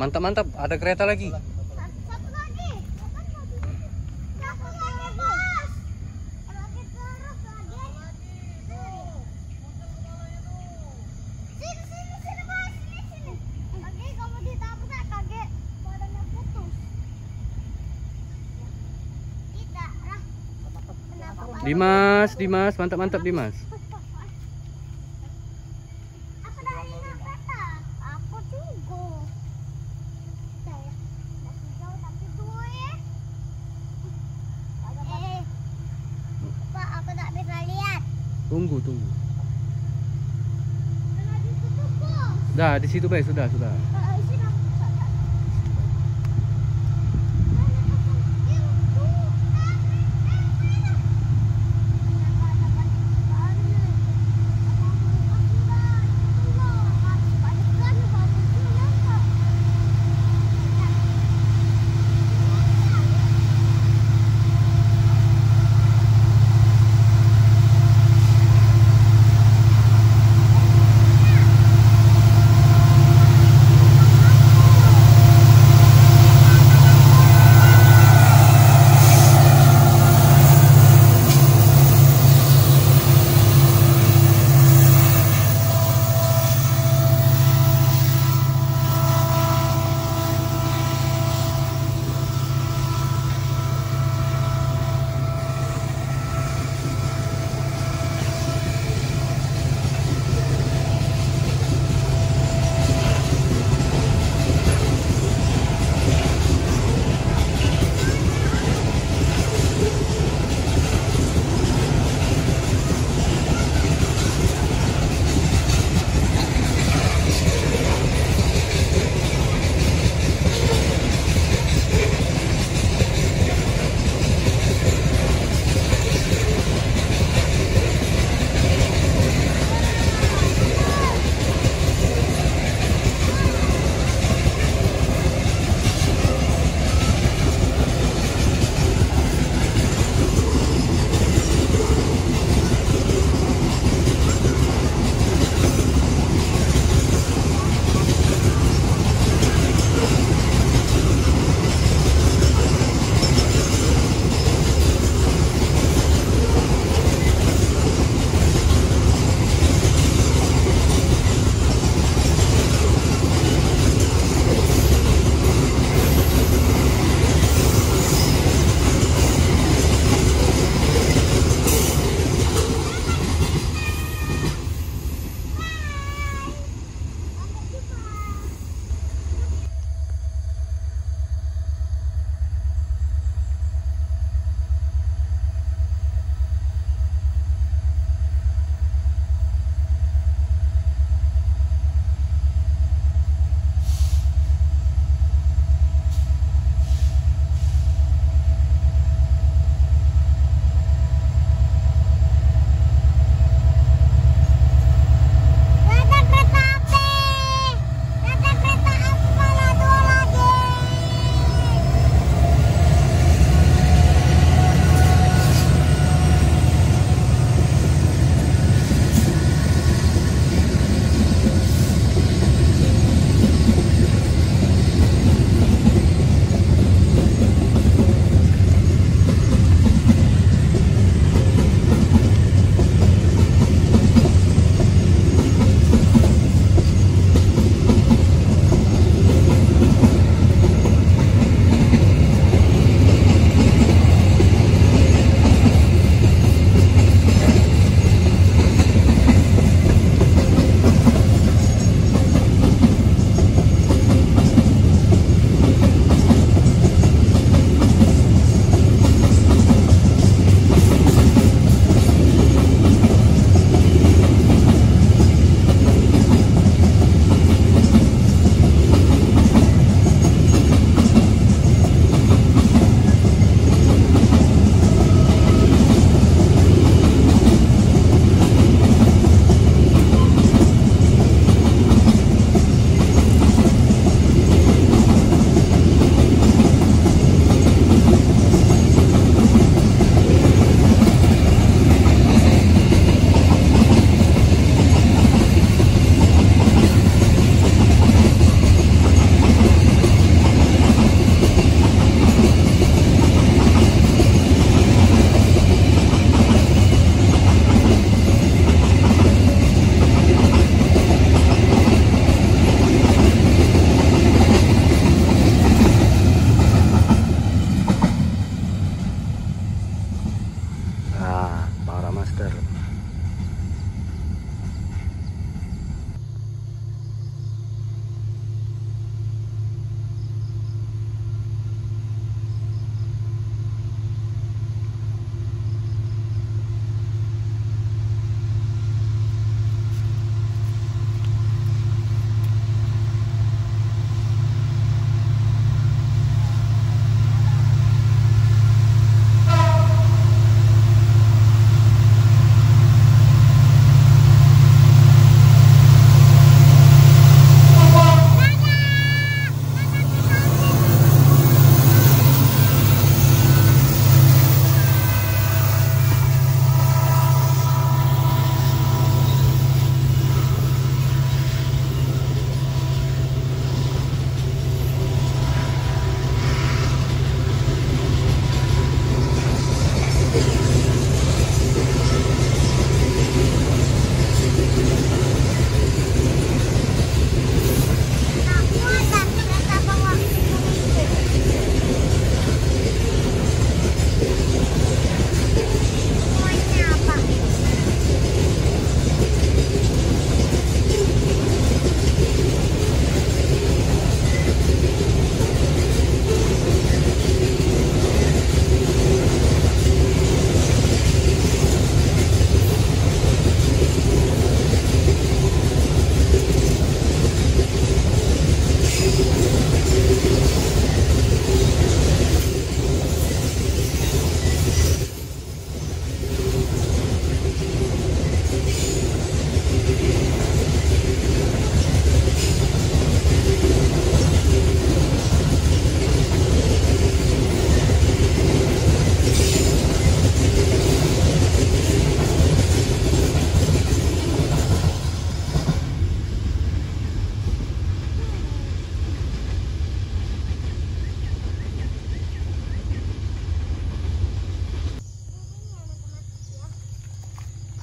Mantap mantap, ada kereta lagi. Dimas, Dimas, mantap mantap Dimas. Tunggu tunggu. Dah di situ baik sudah sudah.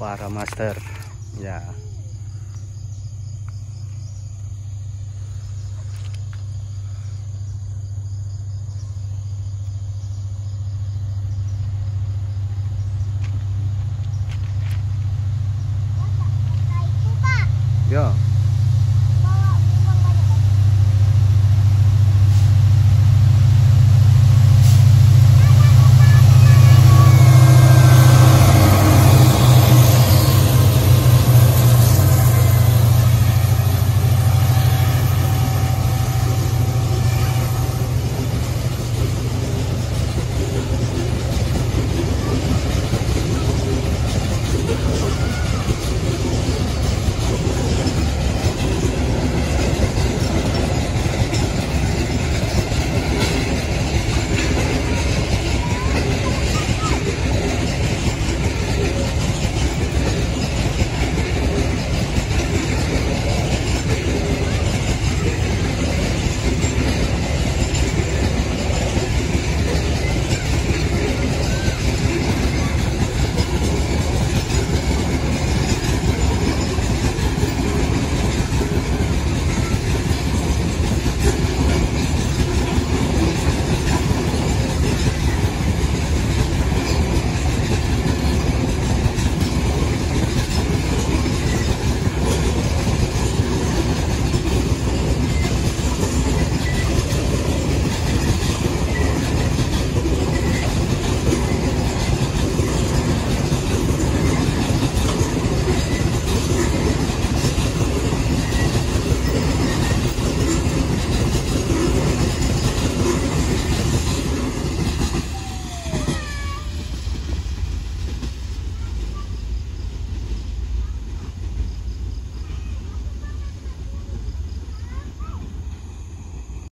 Para master. Ya.